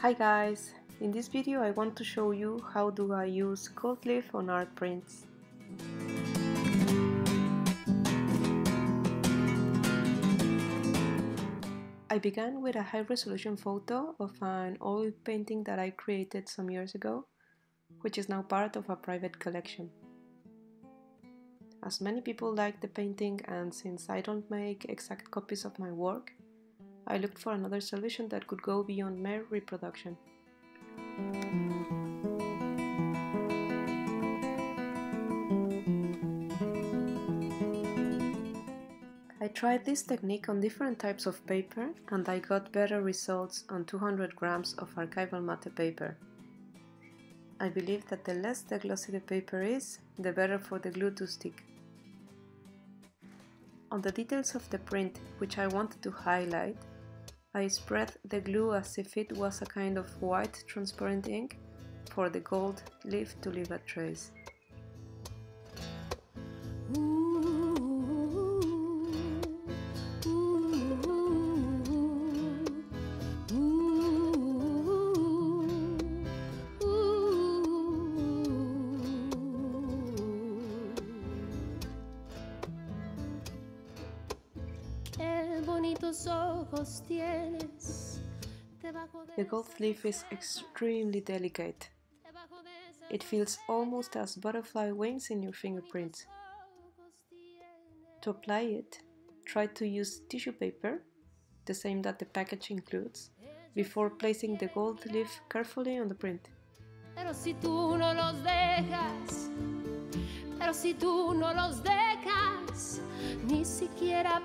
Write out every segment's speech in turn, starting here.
Hi guys! In this video I want to show you how do I use gold leaf on art prints. I began with a high resolution photo of an oil painting that I created some years ago, which is now part of a private collection. As many people like the painting and since I don't make exact copies of my work, I looked for another solution that could go beyond mere reproduction. I tried this technique on different types of paper and I got better results on 200 grams of archival matte paper. I believe that the less the glossy the paper is, the better for the glue to stick. On the details of the print, which I wanted to highlight, I spread the glue as if it was a kind of white transparent ink for the gold leaf to leave a trace. The gold leaf is extremely delicate. It feels almost as butterfly wings in your fingerprints. To apply it, try to use tissue paper, the same that the package includes, before placing the gold leaf carefully on the print. Pero si tú no los dejas, ni siquiera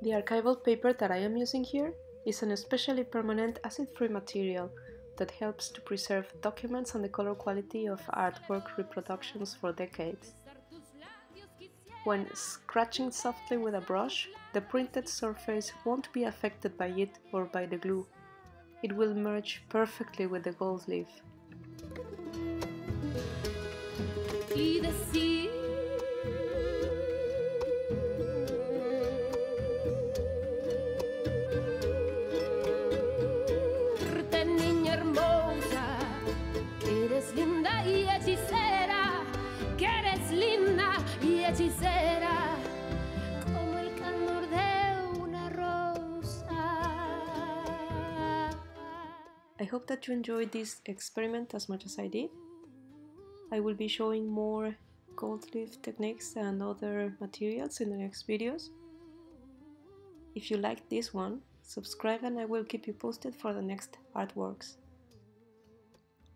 The archival paper that I am using here is an especially permanent acid-free material that helps to preserve documents and the color quality of artwork reproductions for decades. When scratching softly with a brush, the printed surface won't be affected by it or by the glue. It will merge perfectly with the gold leaf. como I hope that you enjoyed this experiment as much as I did. I will be showing more gold leaf techniques and other materials in the next videos. If you liked this one, subscribe and I will keep you posted for the next artworks.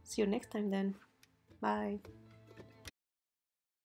See you next time then. Bye.